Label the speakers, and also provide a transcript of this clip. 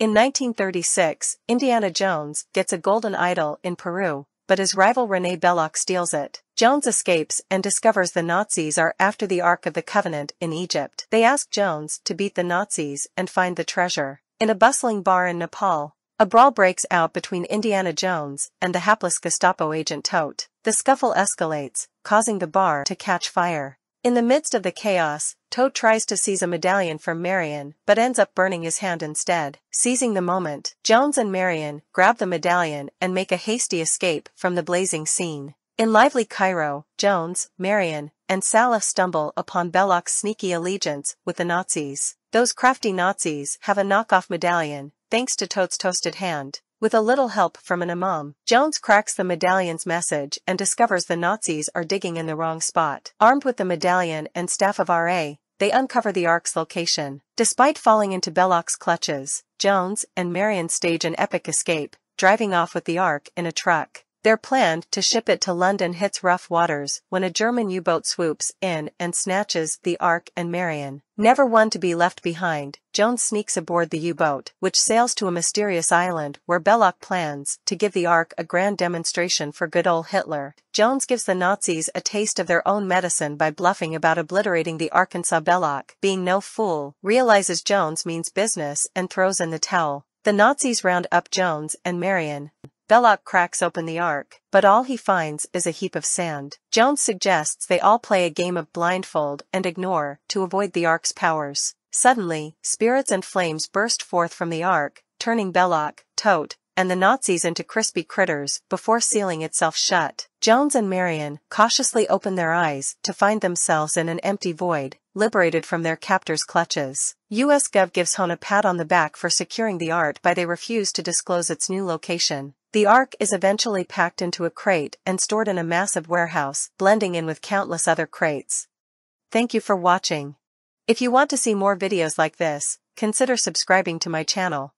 Speaker 1: In 1936, Indiana Jones gets a golden idol in Peru, but his rival René Belloq steals it. Jones escapes and discovers the Nazis are after the Ark of the Covenant in Egypt. They ask Jones to beat the Nazis and find the treasure. In a bustling bar in Nepal, a brawl breaks out between Indiana Jones and the hapless Gestapo agent Toht. The scuffle escalates, causing the bar to catch fire. In the midst of the chaos, Toht tries to seize a medallion from Marion but ends up burning his hand instead. Seizing the moment, Jones and Marion grab the medallion and make a hasty escape from the blazing scene. In lively Cairo, Jones, Marion, and Sallah stumble upon Belloq's sneaky allegiance with the Nazis. Those crafty Nazis have a knockoff medallion, thanks to Toht's toasted hand. With a little help from an imam, Jones cracks the medallion's message and discovers the Nazis are digging in the wrong spot. Armed with the medallion and staff of RA, they uncover the Ark's location. Despite falling into Belloq's clutches, Jones and Marion stage an epic escape, driving off with the Ark in a truck. Their plan to ship it to London hits rough waters when a German U-boat swoops in and snatches the Ark and Marion. Never one to be left behind, Jones sneaks aboard the U-boat, which sails to a mysterious island where Belloq plans to give the Ark a grand demonstration for good old Hitler. Jones gives the Nazis a taste of their own medicine by bluffing about obliterating the Arkansas Belloq, Being no fool, realizes Jones means business and throws in the towel. The Nazis round up Jones and Marion, Belloq cracks open the Ark, but all he finds is a heap of sand. Jones suggests they all play a game of blindfold and ignore to avoid the Ark's powers. Suddenly, spirits and flames burst forth from the Ark, turning Belloq, Toht, and the Nazis into crispy critters before sealing itself shut. Jones and Marion cautiously open their eyes to find themselves in an empty void, liberated from their captor's clutches. US Gov gives Hon a pat on the back for securing the art but they refuse to disclose its new location. The Ark is eventually packed into a crate and stored in a massive warehouse, blending in with countless other crates. Thank you for watching. If you want to see more videos like this, consider subscribing to my channel.